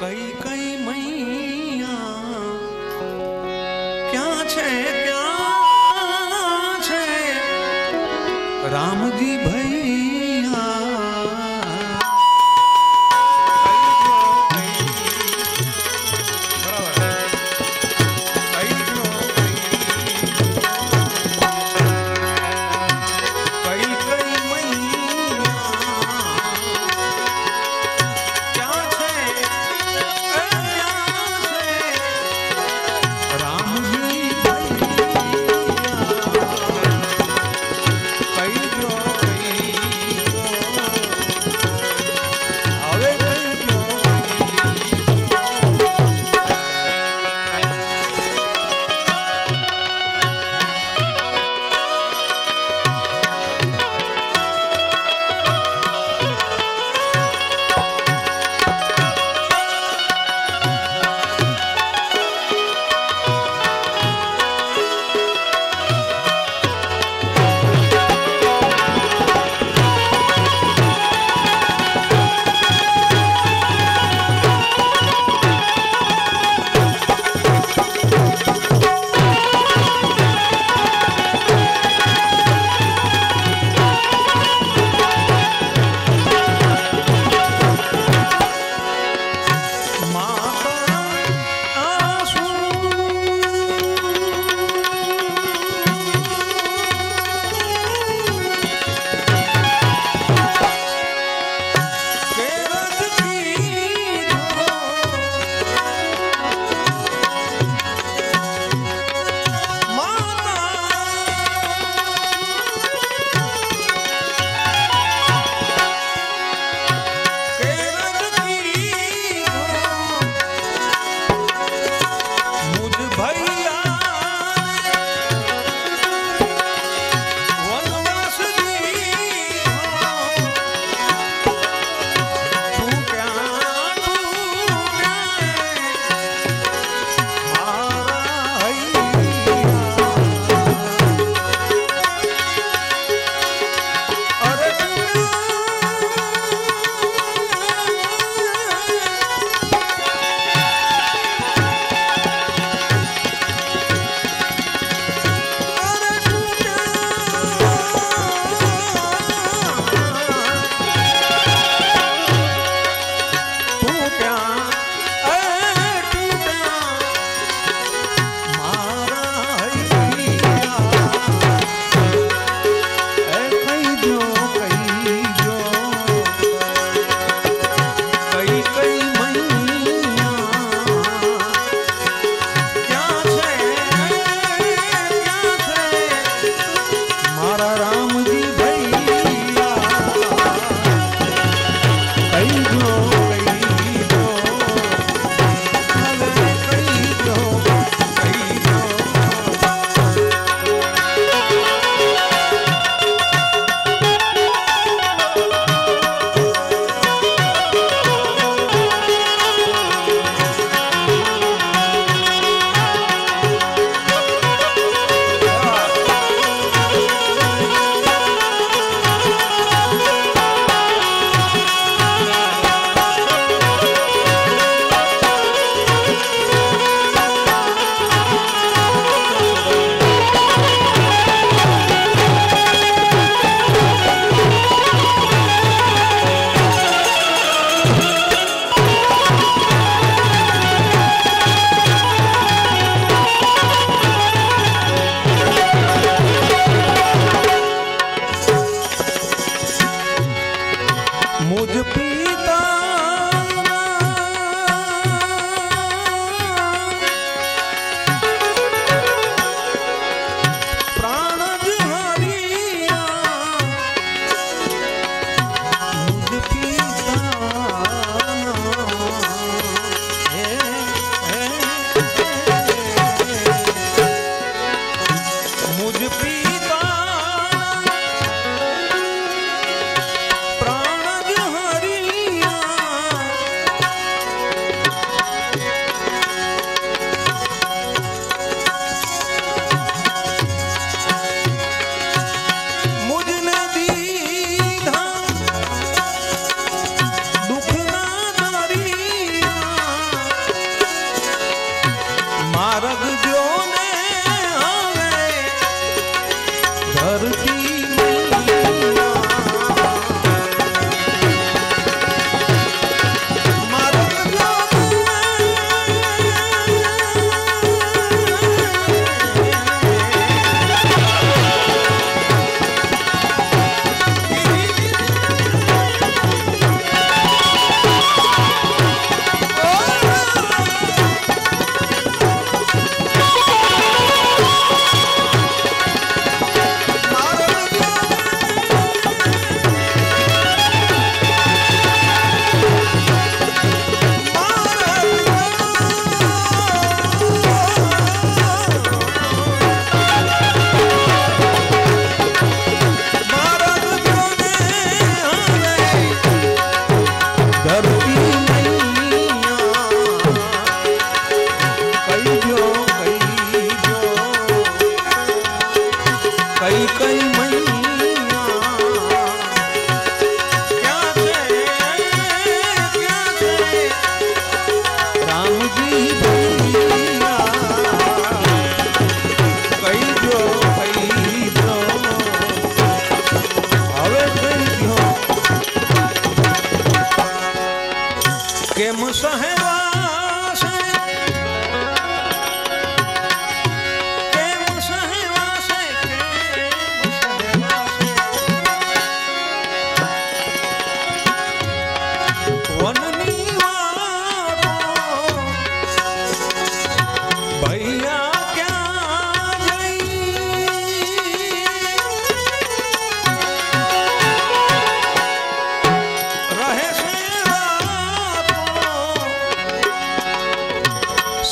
कई कई मैया। क्या क्या राम जी भैया। You Repeat.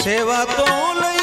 સેવા તો લઈ